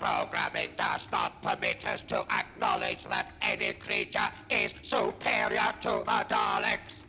programming does not permit us to acknowledge that any creature is superior to the Daleks.